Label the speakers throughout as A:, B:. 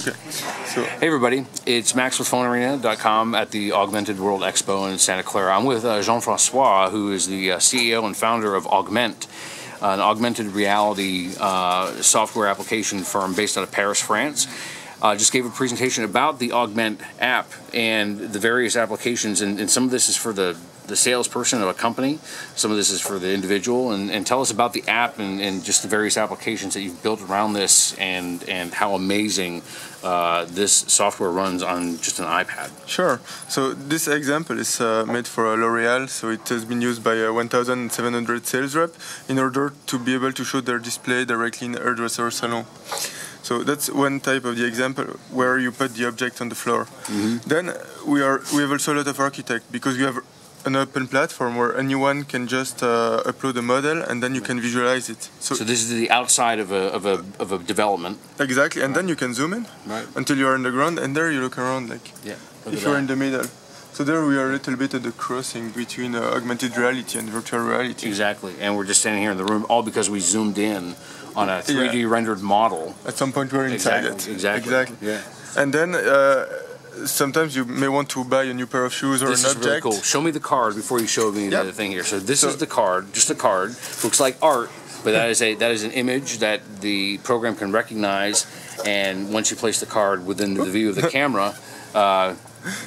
A: So,
B: Hey everybody, it's Max with PhoneArena.com at the Augmented World Expo in Santa Clara. I'm with uh, Jean-Francois, who is the uh, CEO and founder of Augment, an augmented reality uh, software application firm based out of Paris, France. Uh, just gave a presentation about the Augment app and the various applications, and, and some of this is for the the salesperson of a company. Some of this is for the individual, and, and tell us about the app and, and, just the various applications that you've built around this, and and how amazing uh, this software runs on just an iPad.
A: Sure. So this example is uh, made for L'Oreal. So it has been used by uh, 1,700 sales rep in order to be able to show their display directly in hairdresser salon. So that's one type of the example where you put the object on the floor.
B: Mm-hmm.
A: Then we are we have also a lot of architect because we have an open platform where anyone can just uh, upload a model and then you can visualize it.
B: So, so this is the outside of a, of a, of a development.
A: Exactly, and right. then you can zoom in
B: right.
A: until you are on the ground, and there you look around like
B: yeah,
A: if you're in the middle. So there we are a little bit at the crossing between uh, augmented reality and virtual reality.
B: Exactly, and we're just standing here in the room all because we zoomed in on a 3D yeah. rendered model.
A: At some point we're inside
B: exactly.
A: it.
B: Exactly.
A: Exactly.
B: Yeah.
A: And then uh, sometimes you may want to buy a new pair of shoes or
B: this
A: an
B: is
A: object.
B: Really cool. Show me the card before you show me
A: yep.
B: the thing here. So this so, is the card, just a card. Looks like art, but that is a that is an image that the program can recognize, and once you place the card within the view of the camera, uh,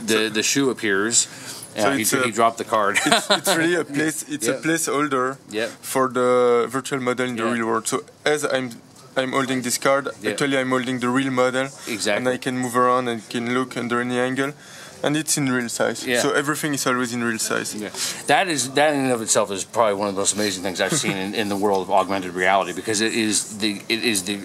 B: the the shoe appears. So uh, he, a, he, dropped the card.
A: it's, it's, really a place. It's a placeholder
B: yep.
A: for the virtual model in the real world. So as I'm I'm holding this card. Yeah. Actually, I'm holding the real model.
B: Exactly.
A: And I can move around and can look under any angle. And it's in real size.
B: Yeah.
A: So everything is always in real size.
B: Yeah. That is that in and of itself is probably one of the most amazing things I've seen in, in the world of augmented reality because it is the it is the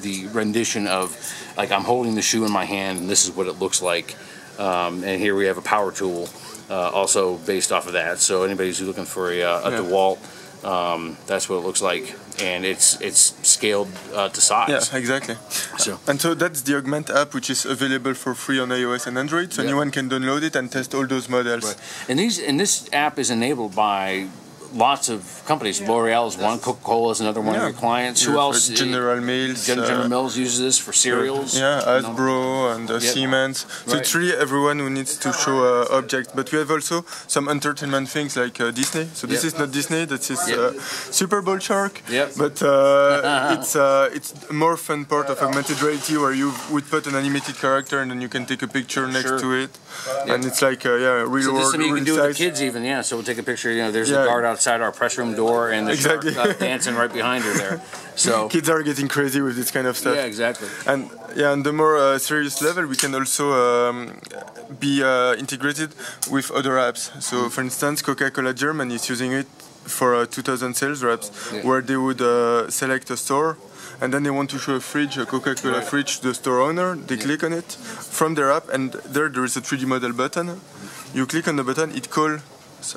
B: the rendition of like I'm holding the shoe in my hand and this is what it looks like. Um, and here we have a power tool uh, also based off of that. So anybody who's looking for a, uh, a yeah. DeWalt um, that's what it looks like, and it's it's scaled uh, to size.
A: Yeah, exactly.
B: So
A: and so that's the Augment app, which is available for free on iOS and Android. So anyone can download it and test all those models.
B: Right. And these and this app is enabled by lots of companies. L'Oreal is one. Coca Cola is another one
A: yeah.
B: of your clients.
A: Who
B: yeah, else?
A: General Mills.
B: General uh, Mills uses this for cereals.
A: Yeah, Hasbro and uh, yep. Siemens. So
B: right.
A: it's really everyone who needs to show uh, objects. But we have also some entertainment things like uh, Disney. So this
B: yep.
A: is not Disney. This is
B: yep.
A: Uh, Super Bowl shark.
B: Yep.
A: But uh, it's uh, it's more fun part of augmented reality where you would put an animated character and then you can take a picture next
B: sure.
A: to it, and it's like yeah, real
B: so
A: world.
B: Something you can do
A: size.
B: with the kids even. Yeah. So we'll take a picture. You know, there's
A: yeah.
B: a guard outside our press room door and the
A: exactly.
B: shark uh, dancing right behind her there. So
A: kids are getting crazy with this kind of stuff.
B: Yeah, exactly.
A: And yeah, on the more uh, serious level, we can also um, be uh, integrated with other apps. So, for instance, Coca-Cola Germany is using it for uh, 2,000 sales reps,
B: yeah.
A: where they would uh, select a store. And then they want to show a fridge, a Coca-Cola
B: right.
A: fridge to the store owner. They yeah. click on it from their app, and there there is a 3D model button. You click on the button, it calls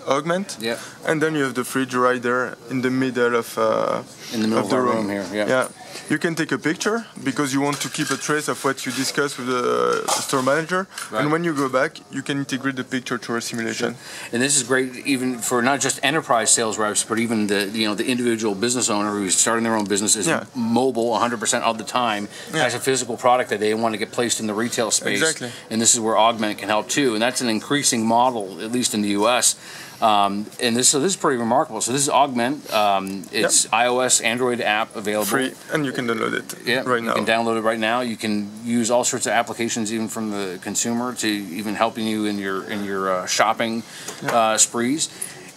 A: augment
B: yeah
A: and then you have the fridge right there in the middle of uh,
B: in the middle
A: of,
B: of
A: the
B: room.
A: room.
B: here yeah
A: yeah you can take a picture because you want to keep a trace of what you discussed with the store manager
B: right.
A: and when you go back you can integrate the picture to a simulation
B: sure. and this is great even for not just enterprise sales reps but even the you know the individual business owner who's starting their own business is
A: yeah.
B: mobile 100% of the time
A: yeah.
B: has a physical product that they want to get placed in the retail space
A: exactly.
B: and this is where augment can help too and that's an increasing model at least in the US um, and this so this is pretty remarkable. So this is Augment. Um, it's
A: yep.
B: iOS, Android app available.
A: Free, and you can download it.
B: Yeah,
A: right
B: you
A: now.
B: can download it right now. You can use all sorts of applications, even from the consumer, to even helping you in your in your uh, shopping
A: yep.
B: uh, sprees.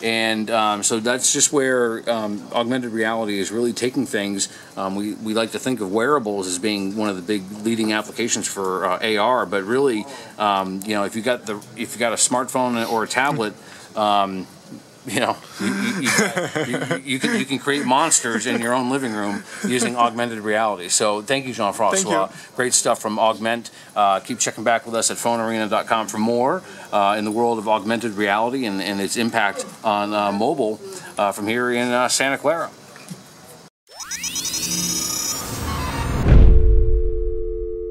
B: And um, so that's just where um, augmented reality is really taking things. Um, we, we like to think of wearables as being one of the big leading applications for uh, AR, but really, um, you know, if you got the if you got a smartphone or a tablet, um, you know, you, you, you, you, can you can create monsters in your own living room using augmented reality. So thank you, Jean-Francois. Great stuff from Augment. Uh, keep checking back with us at PhoneArena.com for more uh, in the world of augmented reality and, and its impact on uh, mobile uh, from here in uh, Santa Clara.